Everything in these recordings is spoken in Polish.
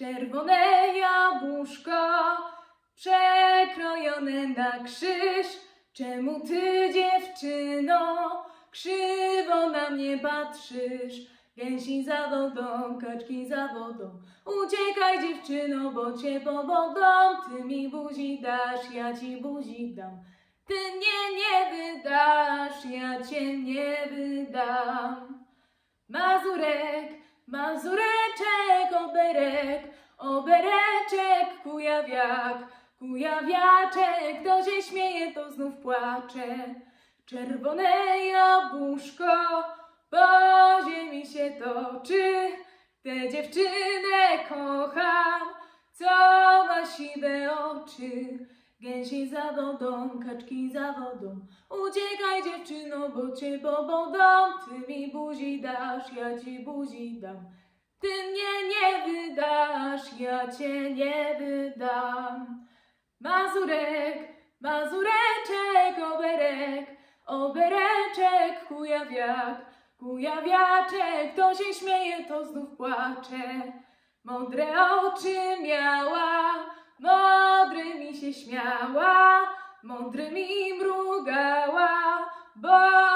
Czerwone jabłuszko, przekrojone na krzyż. Czemu ty, dziewczyno, krzywo na mnie patrzysz? Gęsi za wodą, kaczki za wodą. Uciekaj, dziewczyno, bo cię powodą. Ty mi buzi dasz, ja ci buzi dam. Ty mnie nie wydasz, ja cię nie wydam. Mazurek, oberek, obereczek, kujawiak, kujawiaczek, kto się śmieje, to znów płacze. Czerwone jabłuszko po ziemi się toczy, tę dziewczynę kocham, co ma siwe oczy. Gęsi za wodą, kaczki za wodą. Uciekaj dziewczyno, bo cię powodą. Ty mi buzi dasz, ja ci buzi dam. Ty mnie nie wydasz, ja cię nie wydam. Mazurek, mazureczek, oberek, obereczek, kujawiak, kujawiaczek. Kto się śmieje, to znów płacze. Mądre oczy miała, mądrymi się śmiała, mądrymi mrugała, bo.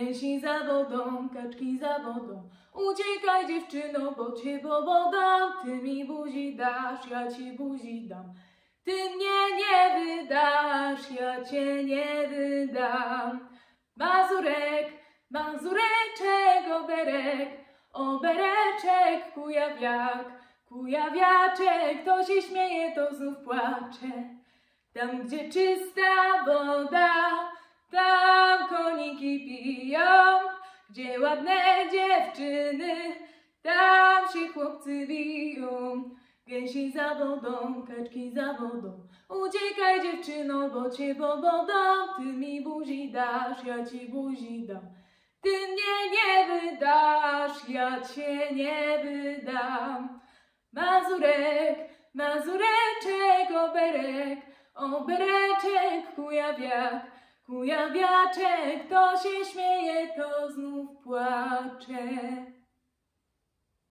Gęsi za wodą, kaczki za wodą. Uciekaj dziewczyno, bo cię powodą. Ty mi buzi dasz, ja ci buzi dam. Ty mnie nie wydasz, ja cię nie wydam. Mazurek, mazureczek, oberek, obereczek, kujawiak, kujawiaczek, kto się śmieje, to znów płacze. Tam, gdzie czysta woda, tam koniki piją, gdzie ładne dziewczyny, tam się chłopcy biją. Gęsi za wodą, kaczki za wodą. Uciekaj dziewczyno, bo cię powodą. Ty mi buzi dasz, ja ci buzi dam. Ty mnie nie wydasz, ja cię nie wydam. Mazurek, mazureczek, oberek, obereczek, kujawiak, kujawiaczek. Kto się śmieje, to znów płacze.